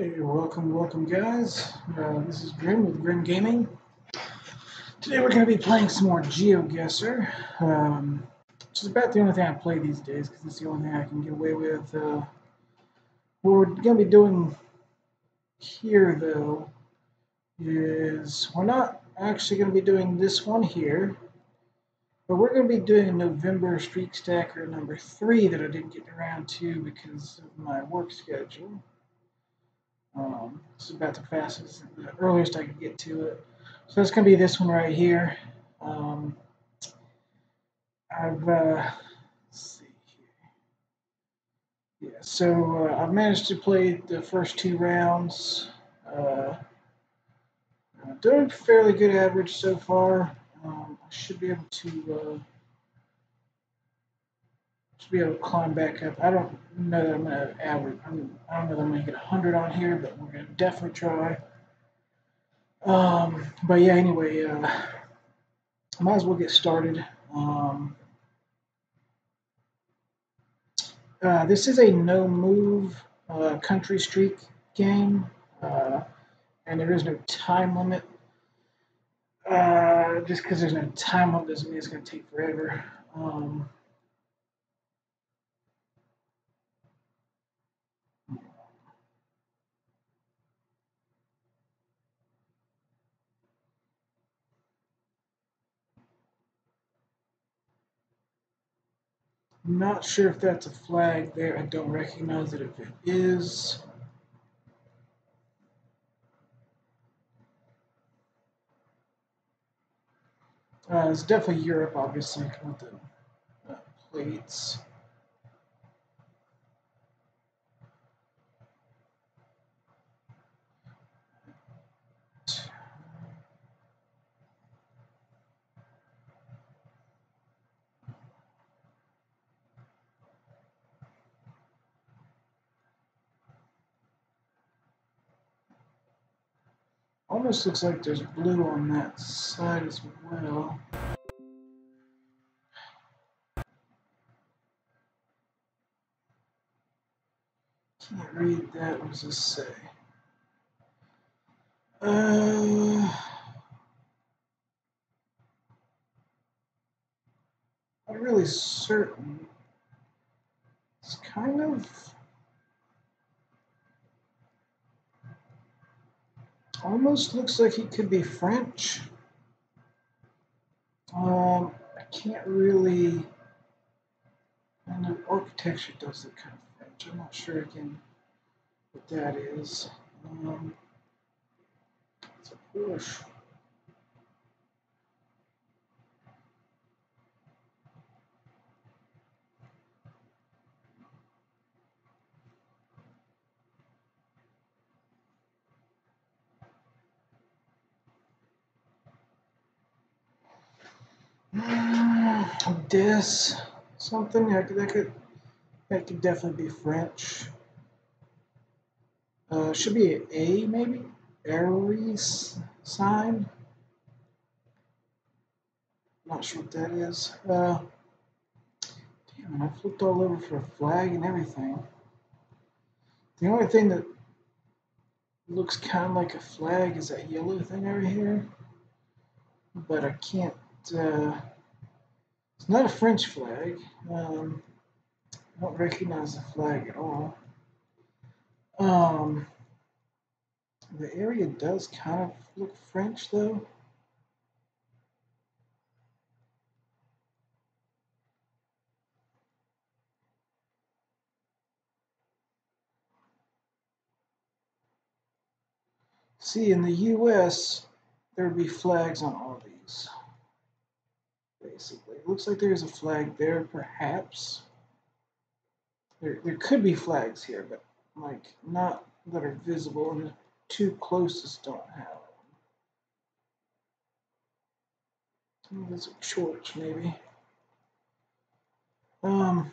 Hey, welcome, welcome, guys. Uh, this is Grymm with Grymm Gaming. Today we're going to be playing some more GeoGuessr, um, which is about the only thing I play these days because it's the only thing I can get away with. Uh, what we're going to be doing here, though, is we're not actually going to be doing this one here, but we're going to be doing November Streak Stacker number three that I didn't get around to because of my work schedule. Um, this is about the fastest, the earliest I could get to it. So that's going to be this one right here. Um, I've, uh, see here. Yeah, so uh, I've managed to play the first two rounds. Uh, doing fairly good average so far. Um, I should be able to be able to climb back up. I don't know that I'm going to average. I'm, I don't know that I'm going to get 100 on here, but we're going to definitely try. Um, but yeah, anyway, uh, I might as well get started. Um, uh, this is a no move uh, country streak game, uh, and there is no time limit. Uh, just because there's no time limit doesn't mean it's going to take forever. Um, not sure if that's a flag there. I don't recognize it if it is. Uh, it's definitely Europe, obviously, with the uh, plates. Almost looks like there's blue on that side as well. Can't read that. What does this say? Uh, not really certain. It's kind of almost looks like he could be French. Um, I can't really. And the architecture does look kind of French. I'm not sure again what that is. Um, it's a Porsche. This something that could, that could that could definitely be French. Uh, should be an A maybe Aries sign. Not sure what that is. Uh, damn, I flipped all over for a flag and everything. The only thing that looks kind of like a flag is that yellow thing over here, but I can't. Uh, it's not a French flag. Um, I don't recognize the flag at all. Um, the area does kind of look French though. See, in the U.S., there would be flags on all these basically. It looks like there's a flag there, perhaps. There, there could be flags here, but like not that are visible, and the two closest don't have them. There's a church, maybe. Um.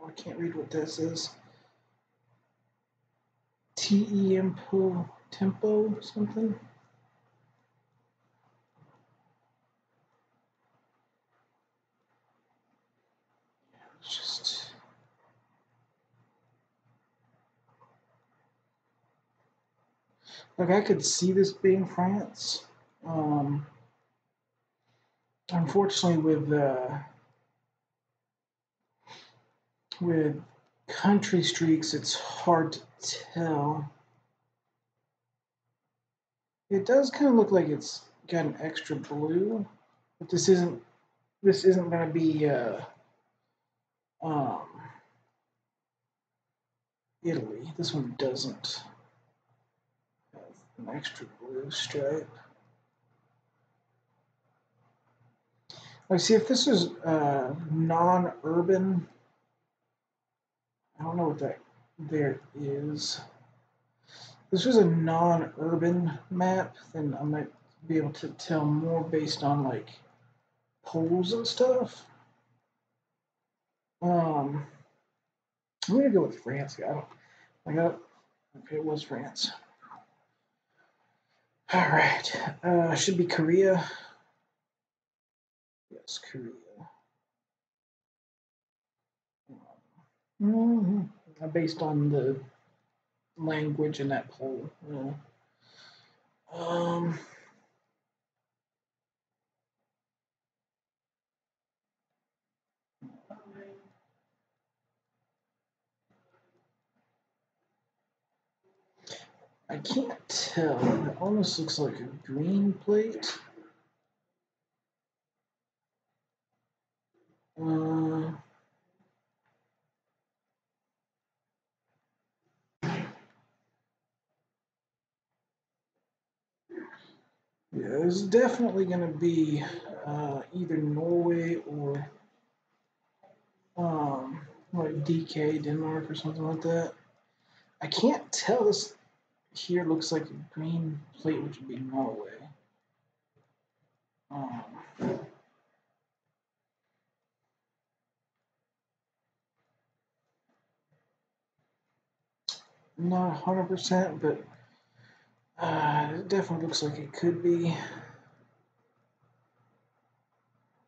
Oh, I can't read what this is. T E M P O tempo something. Just like I could see this being France. Um, unfortunately, with uh, with country streaks, it's hard to tell. It does kind of look like it's got an extra blue, but this isn't. This isn't going to be uh, um, Italy. This one doesn't have an extra blue stripe. Like, see, if this is uh, non-urban, I don't know what that there is. This was a non-urban map, then I might be able to tell more based on like poles and stuff. Um, I'm gonna go with France. I don't. I got. Okay, it was France. All right. Uh, should be Korea. Yes, Korea. Mm-hmm. Based on the language in that poll. Yeah. Um. I can't tell. It almost looks like a green plate. Uh, yeah, there's definitely going to be uh, either Norway or um, like DK, Denmark, or something like that. I can't tell. This here looks like a green plate, which would be Norway. Um, not 100%, but uh, it definitely looks like it could be.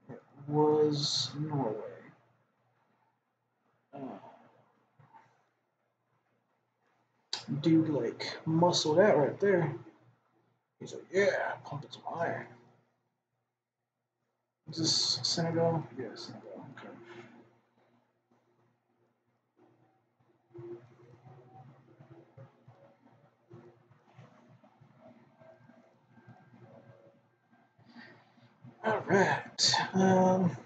It was Norway. Uh, dude, like, muscled out right there. He's like, yeah, pumping some iron. Is this Senegal? Yeah, Senegal. Okay. All right. Um,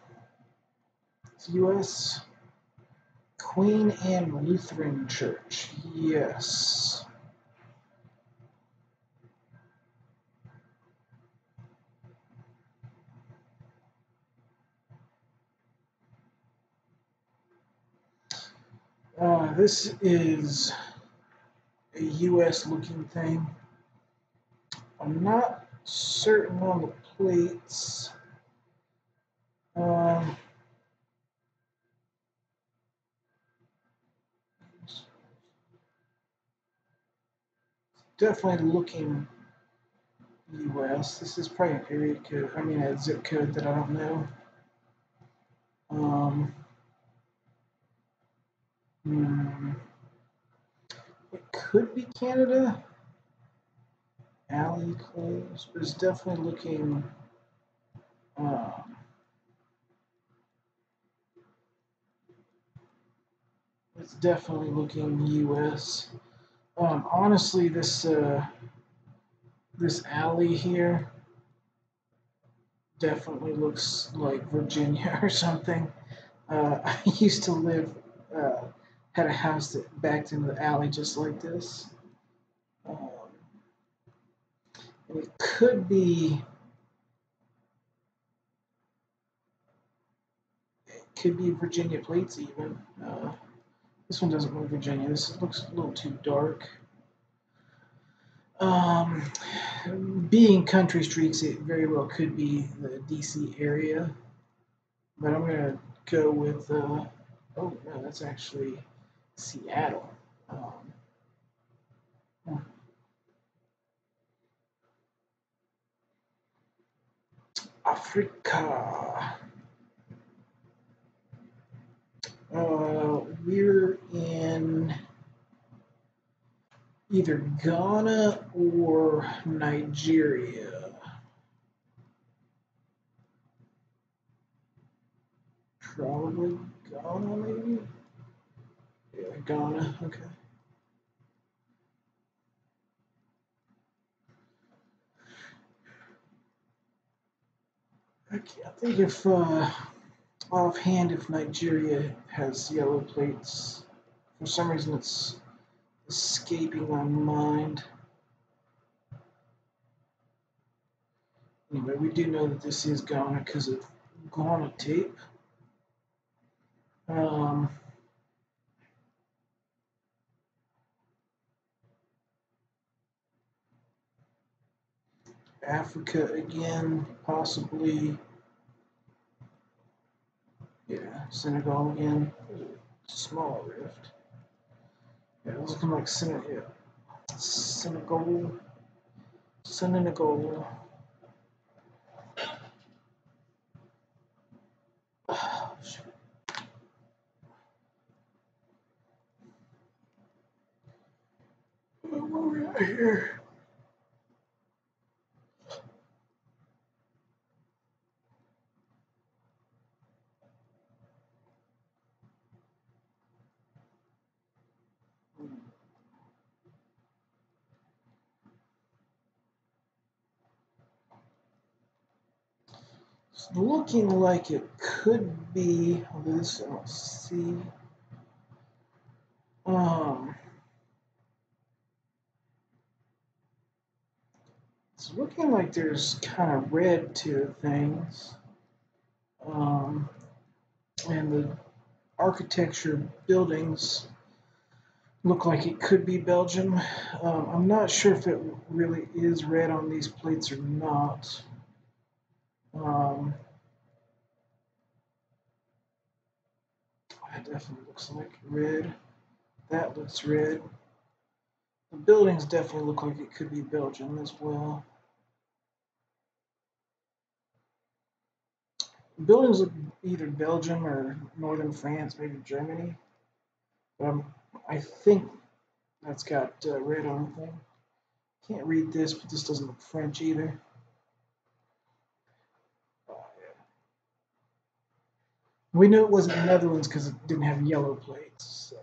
U.S. Queen Anne Lutheran Church. Yes. Uh, this is a U.S. looking thing. I'm not certain on the plates. Um, definitely looking U.S. This is probably an area code, I mean a zip code that I don't know. Um, hmm, it could be Canada. Alley close, but it's definitely looking. Um, it's definitely looking U.S. Um, honestly, this uh, this alley here definitely looks like Virginia or something. Uh, I used to live, uh, had a house that backed into the alley just like this. Um, it could be, it could be Virginia plates even. Uh, this one doesn't look Virginia. This looks a little too dark. Um, being country streaks, it very well could be the DC area, but I'm gonna go with. Uh, oh no, that's actually Seattle. Um, Africa. Uh, we're in either Ghana or Nigeria. Probably Ghana, maybe? Yeah, Ghana, okay. I think if, uh, offhand, if Nigeria has yellow plates. For some reason, it's escaping my mind. Anyway, we do know that this is Ghana because of Ghana tape. Um, Africa again, possibly. Yeah, Senegal again. Small rift. Yeah, it's looking like Senegal. Yeah. Senegal. Senegal. Oh, shoot. Where are we at here? Looking like it could be this. Let's see. Um, it's looking like there's kind of red to things. Um, and the architecture buildings look like it could be Belgium. Um, I'm not sure if it really is red on these plates or not. Um, that definitely looks like red. That looks red. The buildings definitely look like it could be Belgium as well. The buildings look either Belgium or northern France, maybe Germany. Um, I think that's got uh, red on it. Can't read this, but this doesn't look French either. We knew it wasn't the Netherlands because it didn't have yellow plates. So.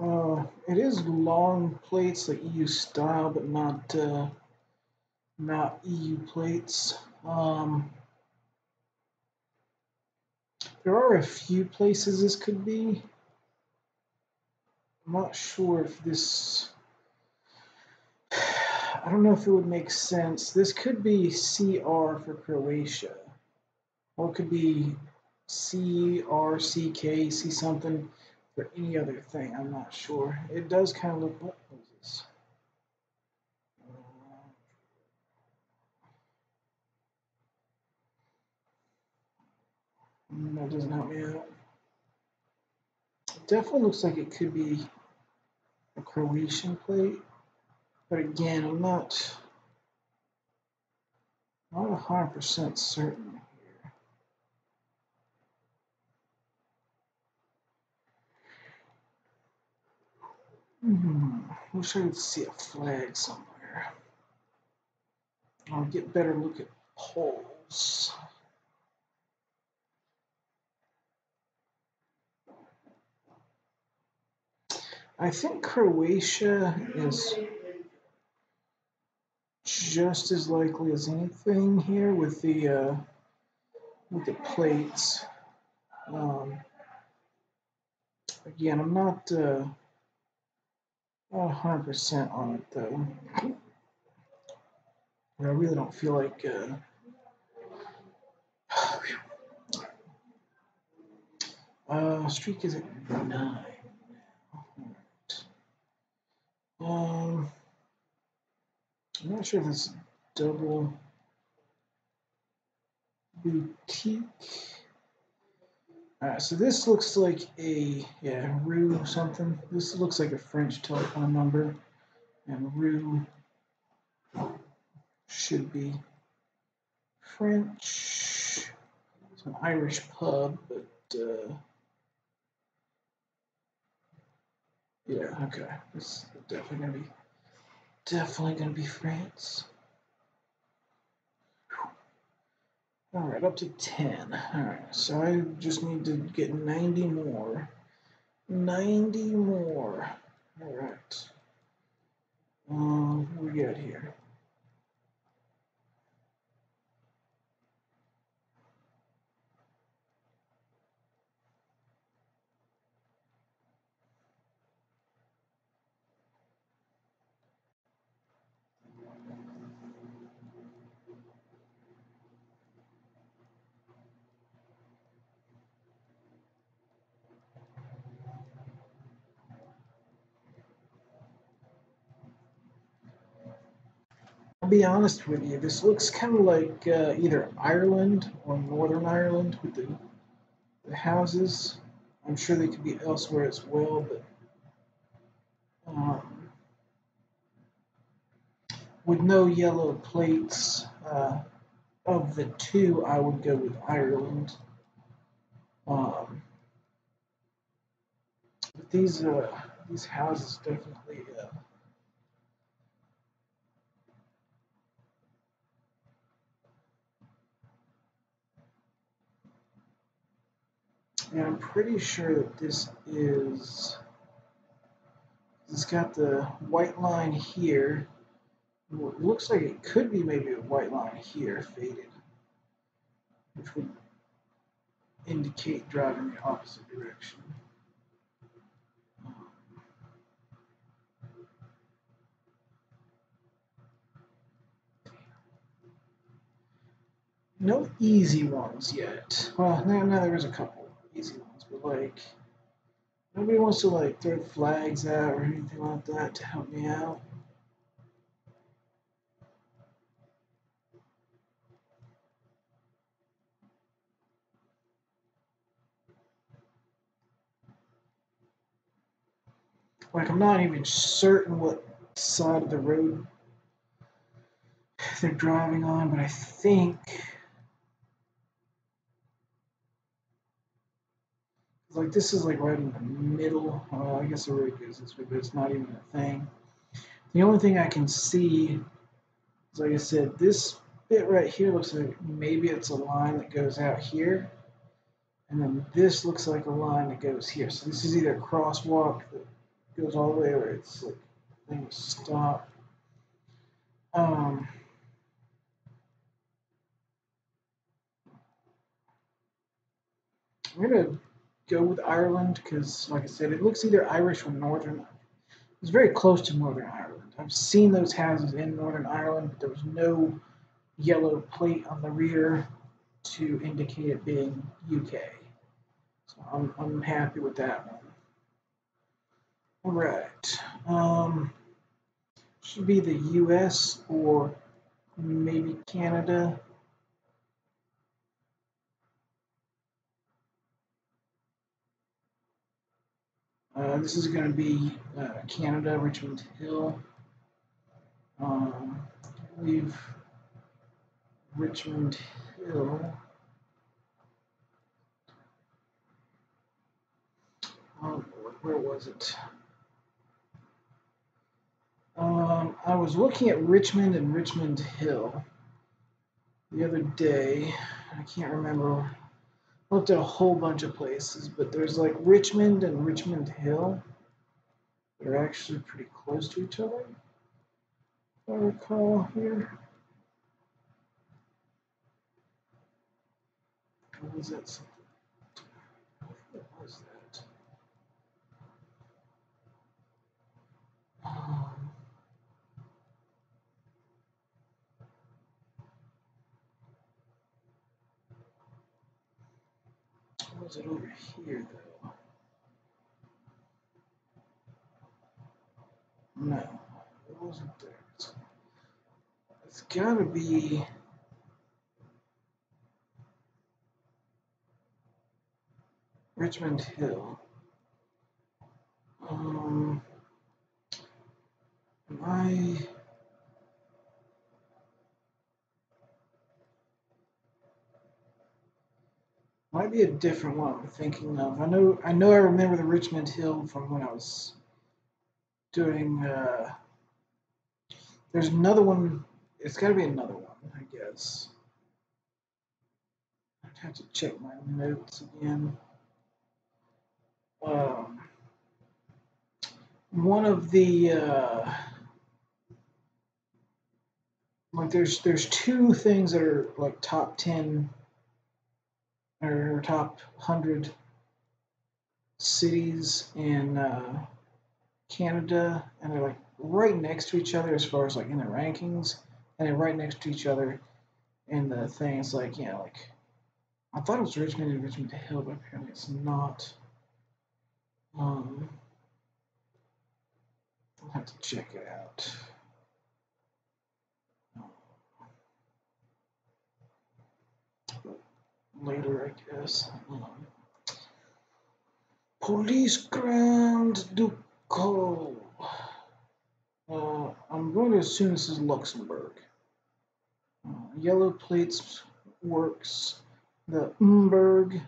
Uh, it is long plates, like EU style, but not uh, not EU plates. Um, there are a few places this could be. I'm not sure if this. I don't know if it would make sense. This could be CR for Croatia, or it could be CRCK, C something for any other thing. I'm not sure. It does kind of look. like this? Mm, That doesn't help me out. It definitely looks like it could be a Croatian plate, but again, I'm not not hundred percent certain Hmm. Wish I could see a flag somewhere. I'll get better look at poles. I think Croatia is just as likely as anything here with the uh, with the plates. Um, again, I'm not uh, not hundred percent on it though. I really don't feel like. Uh, uh, streak is at nine. Um, I'm not sure if it's double. boutique. Alright, so this looks like a yeah Rue something. This looks like a French telephone number, and Rue should be French. It's an Irish pub, but uh, yeah, okay. This is definitely gonna be definitely gonna be France. All right, up to 10. All right, so I just need to get 90 more. 90 more. All right. Um, what we got here? Be honest with you, this looks kind of like uh, either Ireland or Northern Ireland with the, the houses. I'm sure they could be elsewhere as well, but um, with no yellow plates, uh, of the two, I would go with Ireland. Um, but these uh, these houses definitely. Uh, And I'm pretty sure that this is, it's got the white line here. Looks like it could be maybe a white line here, faded, which would indicate driving the opposite direction. No easy ones yet. Well, now, now there is a couple easy ones, but like nobody wants to like throw flags out or anything like that to help me out. Like I'm not even certain what side of the road they're driving on, but I think like this is like right in the middle. Uh, I guess the road goes this way, but it's not even a thing. The only thing I can see is, like I said, this bit right here looks like maybe it's a line that goes out here. And then this looks like a line that goes here. So this is either a crosswalk that goes all the way or it's like thing stop. Um, I'm gonna go with Ireland because, like I said, it looks either Irish or Northern. It's very close to Northern Ireland. I've seen those houses in Northern Ireland, but there was no yellow plate on the rear to indicate it being UK. So I'm, I'm happy with that one. All right. Um, should be the US or maybe Canada. Uh, this is going to be uh, Canada, Richmond Hill. Um, I believe Richmond Hill. Oh, where was it? Um, I was looking at Richmond and Richmond Hill the other day. I can't remember looked at a whole bunch of places, but there's like Richmond and Richmond Hill. They're actually pretty close to each other, if I recall here. What was that? What was that? Um, It over here, though? No, it wasn't there. It's, it's gotta be... Richmond Hill. Um, my... Might be a different one I'm thinking of. I know I know I remember the Richmond Hill from when I was doing uh there's another one it's gotta be another one, I guess. I'd have to check my notes again. Um one of the uh like there's there's two things that are like top ten or top 100 cities in uh, Canada, and they're like right next to each other as far as like in the rankings, and they're right next to each other in the things like you know like I thought it was Richmond and Richmond Hill, but apparently it's not. Um, I'll have to check it out. Later, I guess. Police Grand Ducal. Uh, I'm going to assume this is Luxembourg. Uh, yellow plates works. The Umberg.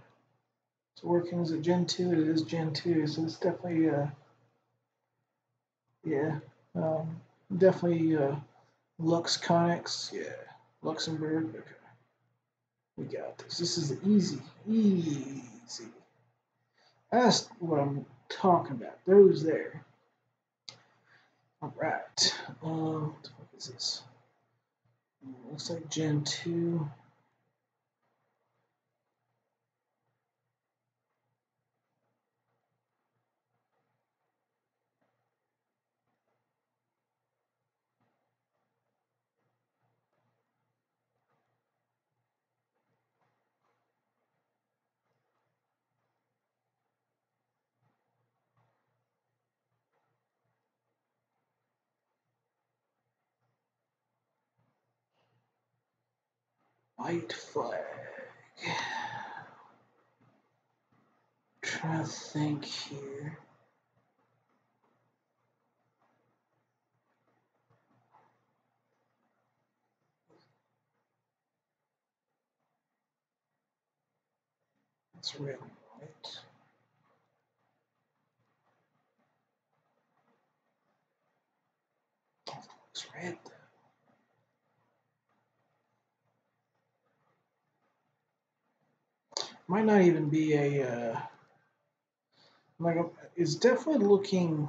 It's working. Is it Gen 2? It is Gen 2, so it's definitely, uh, yeah, um, definitely uh. Yeah, Luxembourg. Okay. We got this. This is easy. Easy. That's what I'm talking about. Those there. Alright. Um, what is this? Looks like Gen 2. White flag. Trying to think here. It's red white. It's red. Might not even be a uh, like a, it's definitely looking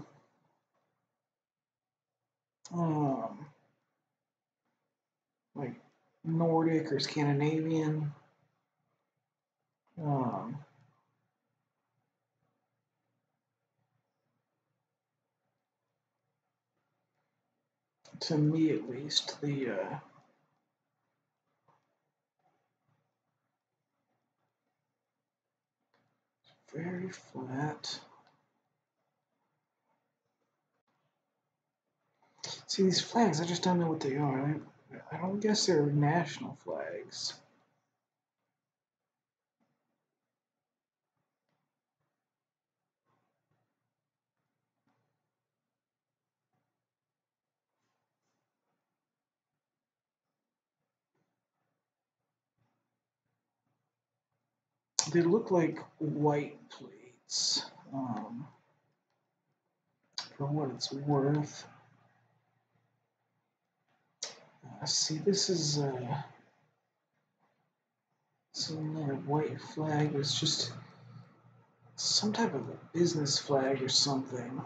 um like Nordic or Scandinavian. Um, to me at least, the uh, very flat. See these flags, I just don't know what they are. I, I don't guess they're national flags. They look like white plates, um, for what it's worth. Uh, see, this is uh, white flag. It's just some type of a business flag or something.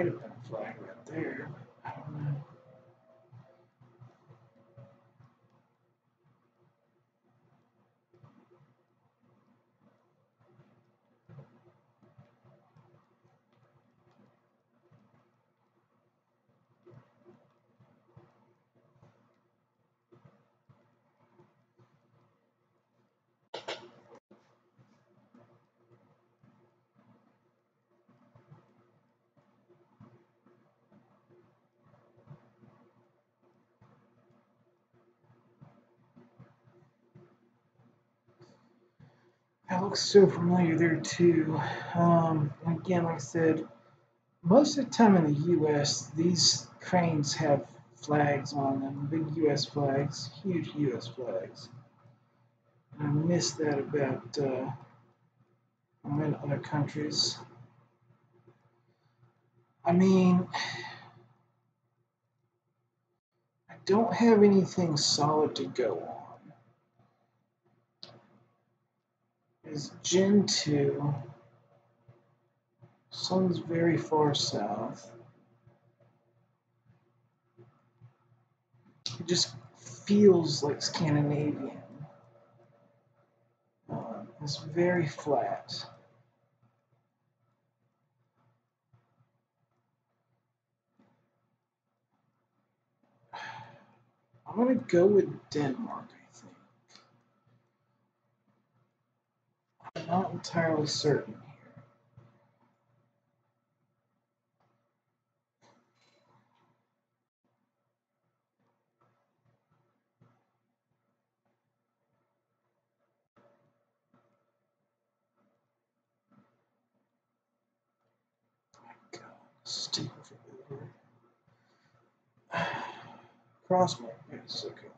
It might have been a flag right there. I don't know. Looks so familiar there too. Um, again, like I said, most of the time in the U.S., these cranes have flags on them, big U.S. flags, huge U.S. flags. And I miss that about uh, in other countries. I mean, I don't have anything solid to go on. Is Gen 2 Sun's very far south. It just feels like Scandinavian. Uh, it's very flat. I'm going to go with Denmark, Not entirely certain. Here. Stupid Crossmark, yes, okay.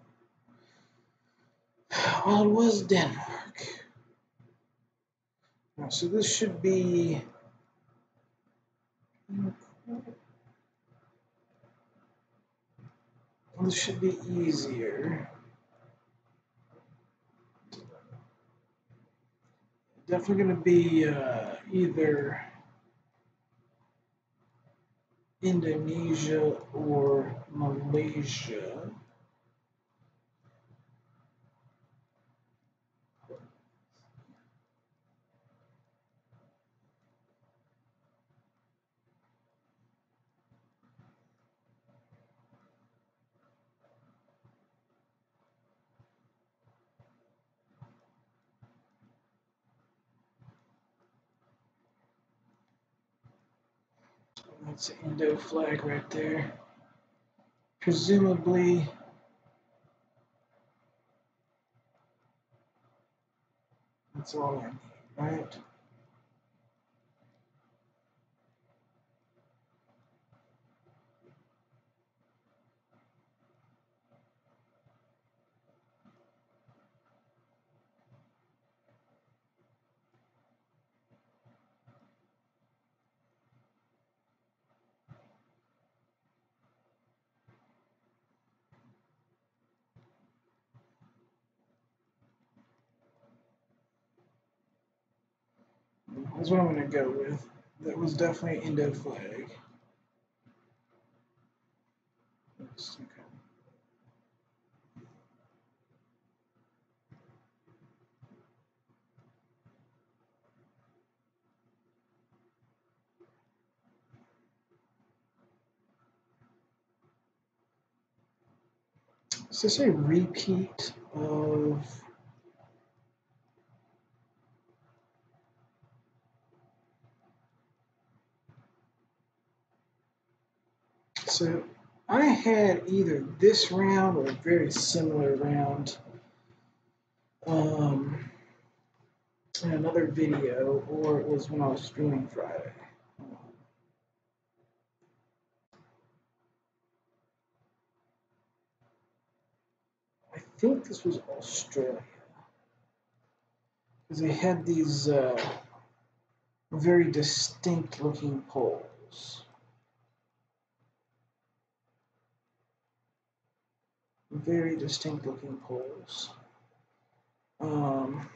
Well, it was Denmark. Now, so this should be. This should be easier. Definitely going to be uh, either Indonesia or Malaysia. That's the Indo flag right there. Presumably, that's all I need, right? That's what I'm going to go with. That was definitely Indo flag. Okay. Is this a repeat of So I had either this round or a very similar round um, in another video, or it was when I was streaming Friday. I think this was Australia. Because they had these uh, very distinct looking poles. Very distinct looking poles. Um,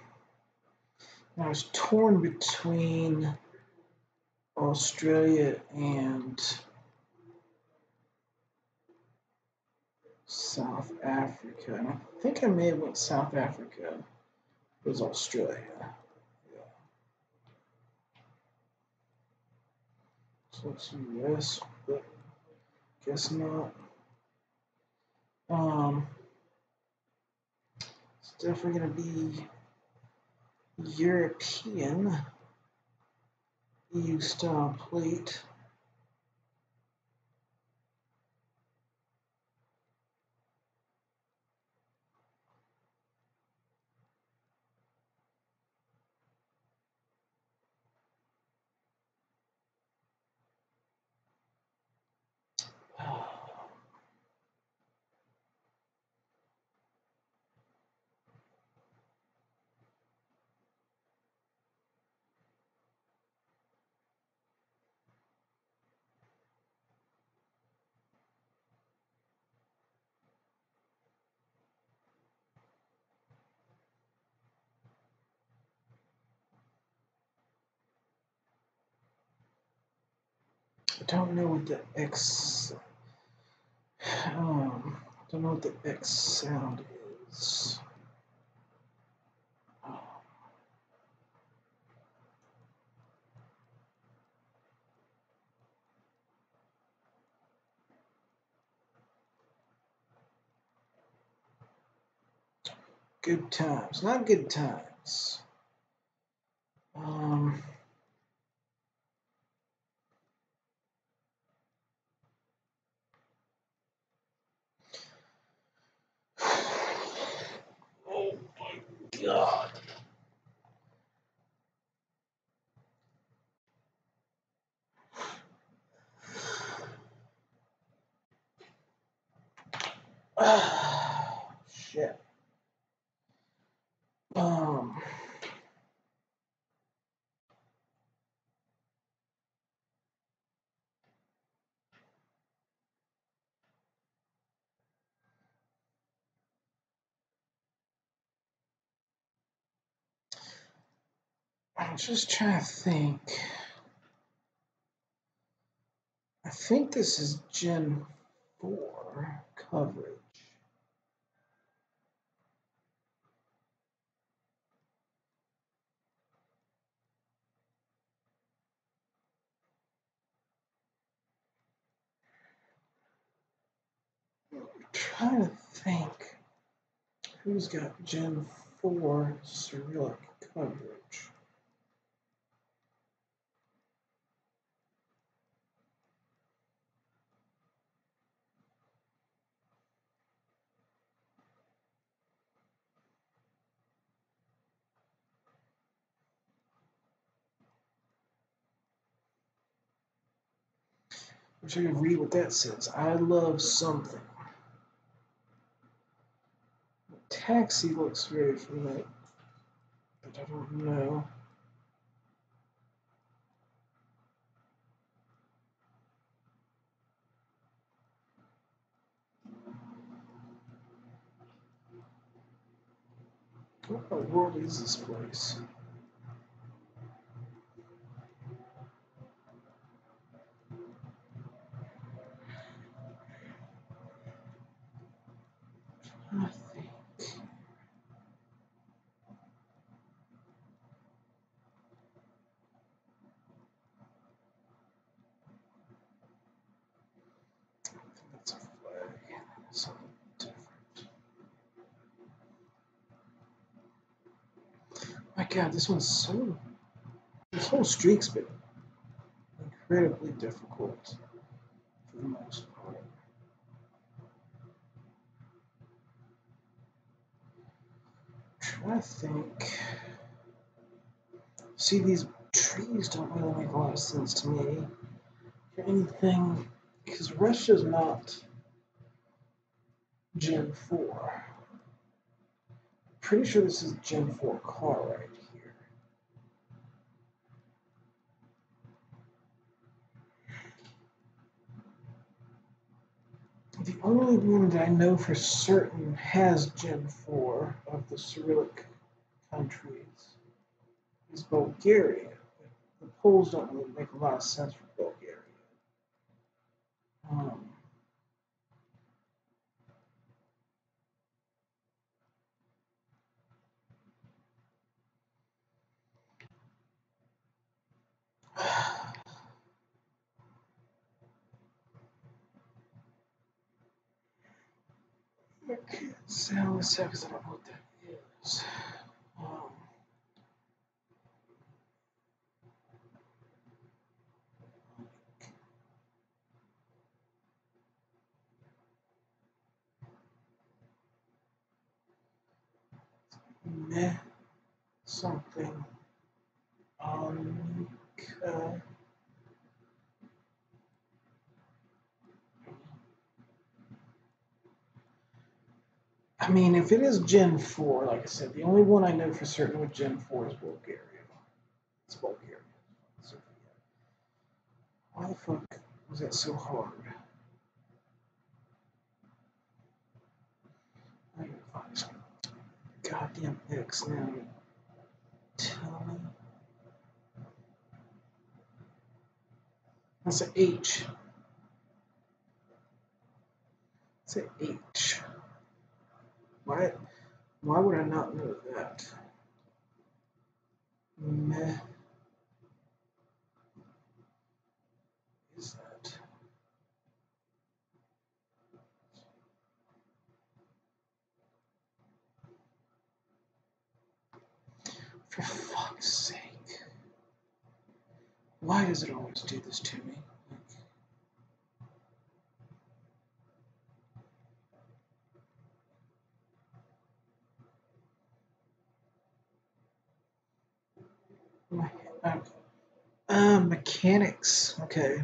I was torn between Australia and South Africa. And I think I may have went South Africa. It was Australia. Yeah. So it's US, but guess not. Um, it's definitely going to be European EU style plate. Don't know what the X. Um, don't know what the X sound is. Good times, not good times. Um, god. Ah, shit. Um. I'm just trying to think. I think this is Gen 4 coverage. I'm trying to think who's got Gen 4 Cyrillic coverage. I'm trying to read what that says. I love something. Taxi looks very familiar, but I don't know. What the world is this place? I think. I think that's a flag. Something different. My God, this one's so. This whole streak's been incredibly difficult for the most part. Try to think. See, these trees don't really make a lot of sense to me. Or anything, because Russia's not Gen 4. Pretty sure this is Gen 4 car right here. The only one that I know for certain has Gen 4 of the Cyrillic countries is Bulgaria. The Poles don't really make a lot of sense for Bulgaria. Um, okay, sound seconds. I don't know what that is. Um, meh, something. Um, uh, I mean, if it is Gen 4, like I said, the only one I know for certain with Gen 4 is Bulgaria. It's Bulgaria. Why the fuck was that so hard? I gotta find this goddamn X now. Tell me. That's an H. It's an H. Why, why would I not know that? Meh. Is that? For fuck's sake. Why does it always do this to me? Uh, mechanics. Okay.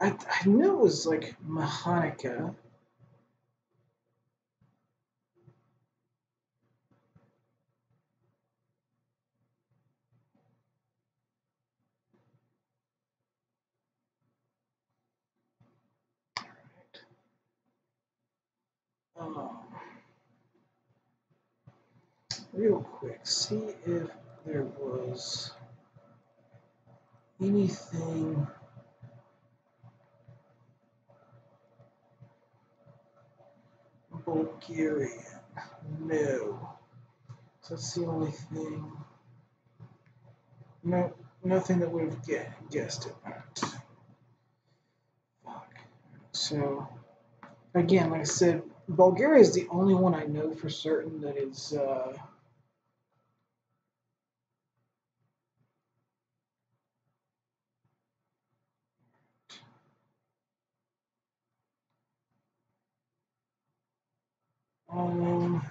I, I knew it was like Mechanica. Um, real quick, see if there was anything Bulgarian. No. That's the only thing. No, nothing that would have guessed it. Fuck. So, again, like I said, Bulgaria is the only one I know for certain that is. Uh, um,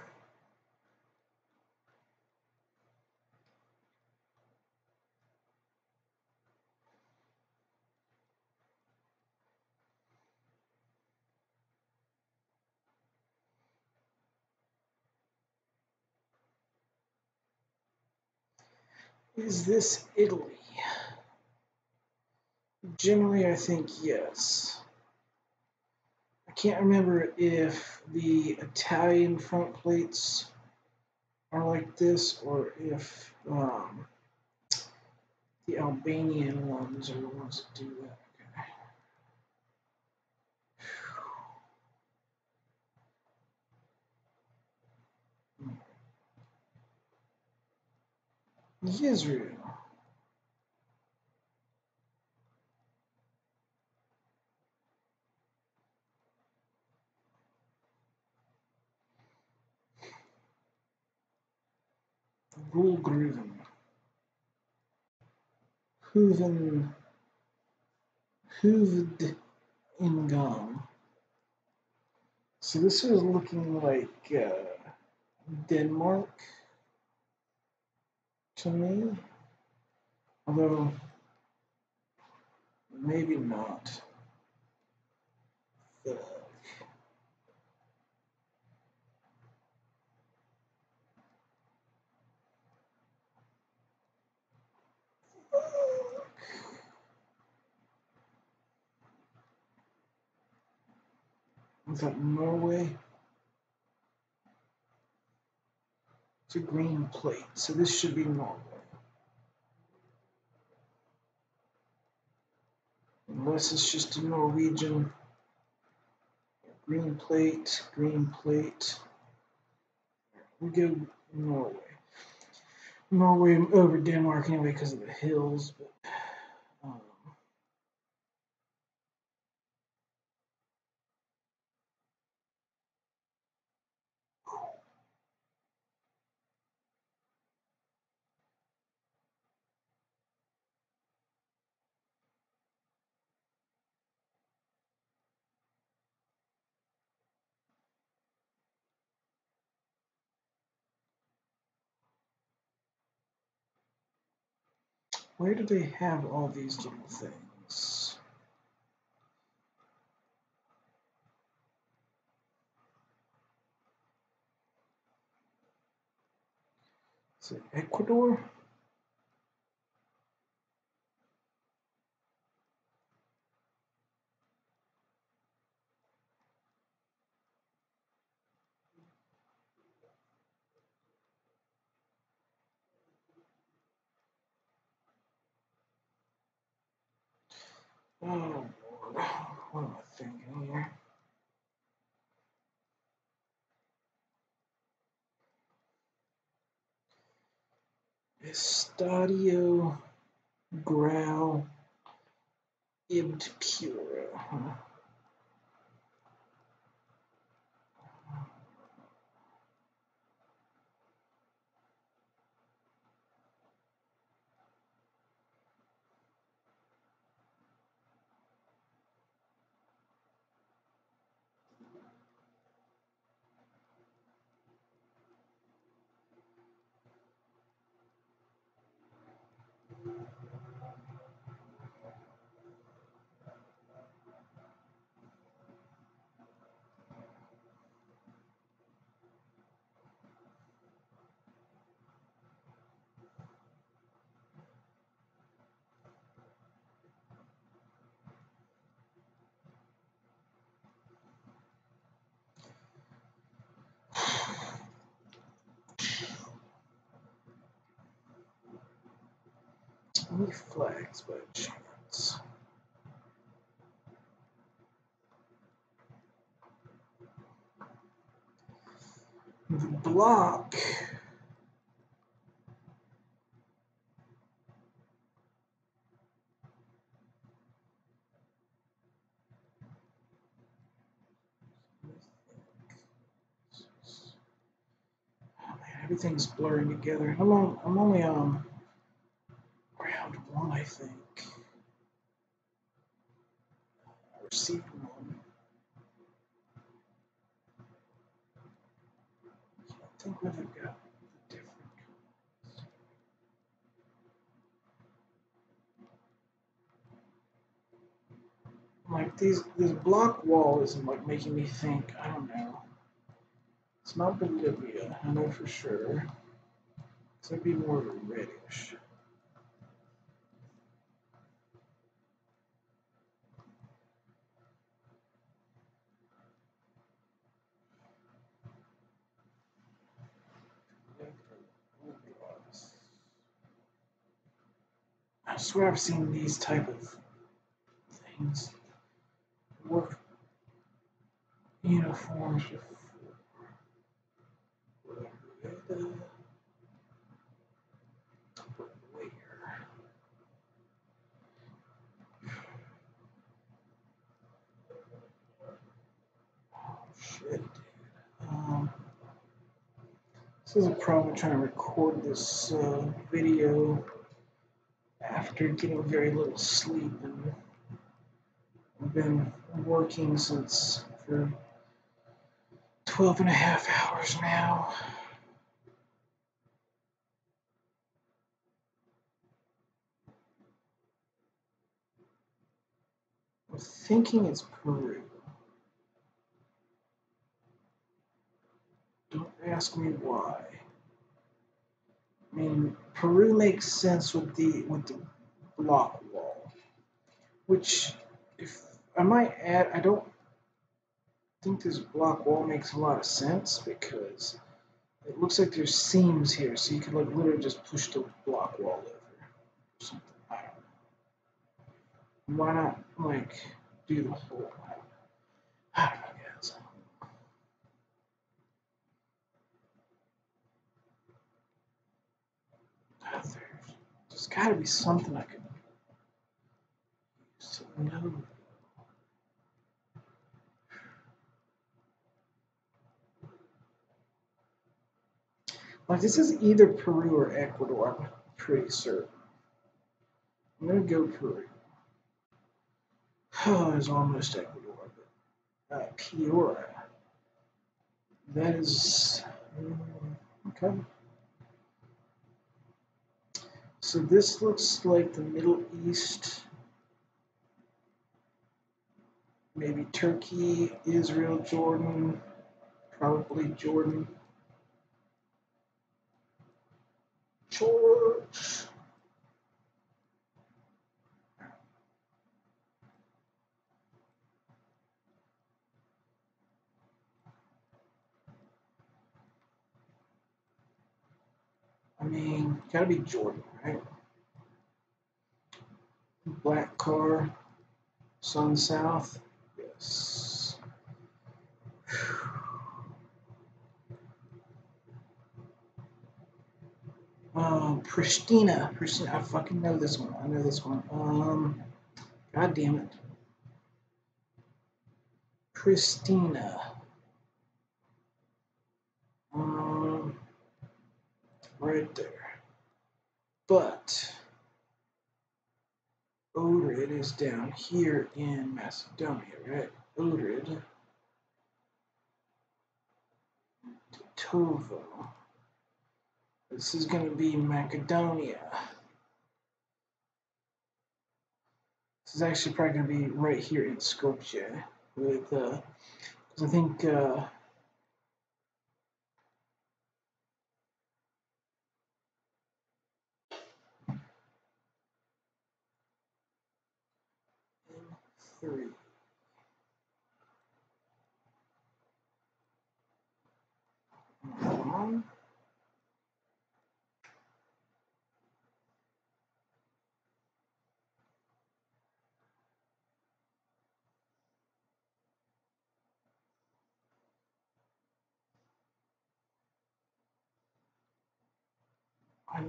is this Italy? Generally, I think yes. Can't remember if the Italian front plates are like this or if um, the Albanian ones are the ones that do that. Okay. Israel. Gullgruven. Hooven. Hooved Ingam. So this was looking like uh, Denmark to me. Although, maybe not. Fuck. Is that Norway? It's a green plate, so this should be Norway. Unless it's just a Norwegian green plate, green plate. We go Norway. Norway over Denmark anyway because of the hills, but where do they have all these little things? Is it Ecuador? Oh. What am I thinking? Estadio Grau Ibt Piura. Huh? Any flags by chance? The block Oh everything's blurring together. I'm on, I'm only on round one, I think. I received one. I think they've got the different. Like these, this block wall is like making me think. I don't know. It's not Bolivia, I know for sure. It's gonna be more of a reddish. Swear I've seen these type of things work uniforms before. Where? Shit. Um, this is a problem trying to record this uh, video after getting very little sleep and I've been working since for 12 and a half hours now. I'm thinking it's Peru. Don't ask me why. I mean, Peru makes sense with the with the block wall, which, if I might add, I don't think this block wall makes a lot of sense because it looks like there's seams here, so you could like literally just push the block wall over or something. I don't know. Why not like do the whole? I don't know, guys. There's there's got to be something I to know. Like this is either Peru or Ecuador. I'm pretty certain. I'm gonna go Peru. Oh, it's almost Ecuador, but uh, Piura. That is mm, okay. So this looks like the Middle East, maybe Turkey, Israel, Jordan, probably Jordan. George. I mean, gotta be Jordan, right? Black car. Sun South. Yes. Um, Pristina. Pristina. I fucking know this one. I know this one. Um, God damn it. Pristina. Um, right there. But Ohrid is down here in Macedonia, right? Ohrid. Tovo. This is going to be Macedonia. This is actually probably going to be right here in Skopje with, uh, I think, uh, I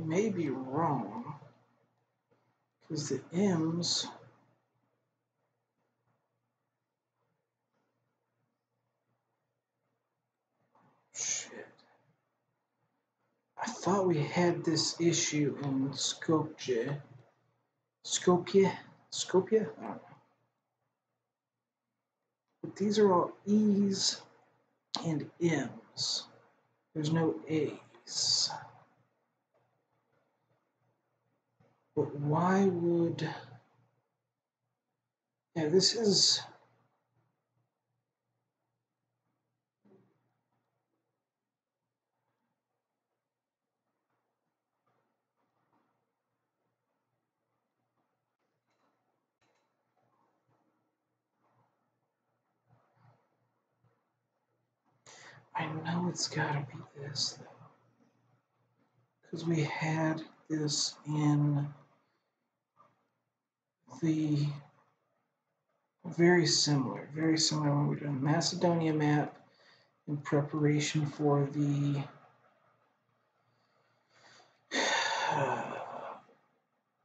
may be wrong because the M's shit. I thought we had this issue in Skopje. Skopje? Skopje? I don't know. But these are all E's and M's. There's no A's. But why would... Yeah, this is... I know it's gotta be this, though. Because we had this in the very similar, very similar when we did a Macedonia map in preparation for the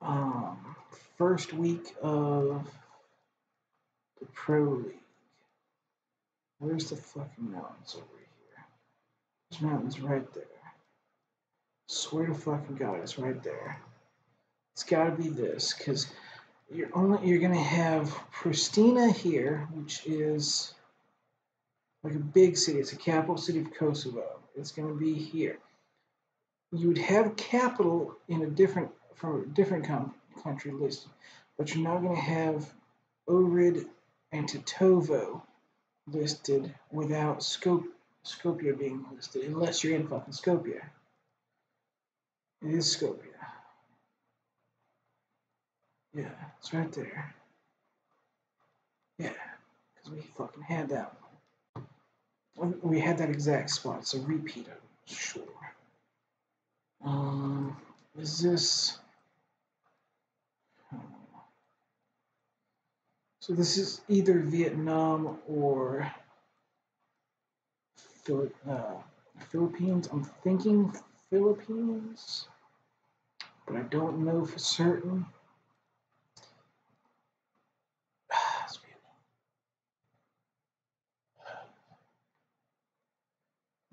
um, first week of the Pro League. Where's the fucking mountains over here? Mountains right there. Swear to fucking God, it's right there. It's got to be this, because you're only you're gonna have Pristina here, which is like a big city. It's a capital city of Kosovo. It's gonna be here. You would have capital in a different from a different country listed, but you're not gonna have Ohrid and Tetovo listed without Skop- Skopje being listed, unless you're in fucking Skopje. It is Skopje. Yeah, it's right there. Yeah, because we fucking had that one. We had that exact spot. A repeat it, sure. Um, is this... So this is either Vietnam or Phil- uh, Philippines. I'm thinking Philippines, but I don't know for certain.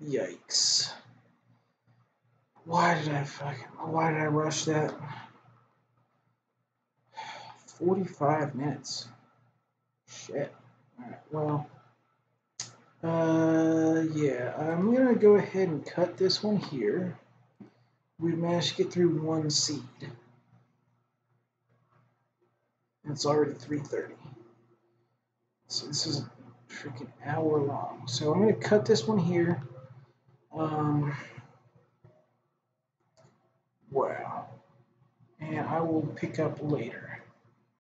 Yikes. Why did I fucking, why did I rush that? 45 minutes. Shit. Alright, well. Uh, yeah, I'm gonna go ahead and cut this one here. We've managed to get through one seed. It's already 3.30. So this is a freaking hour long. So I'm gonna cut this one here. Um, wow. And I will pick up later.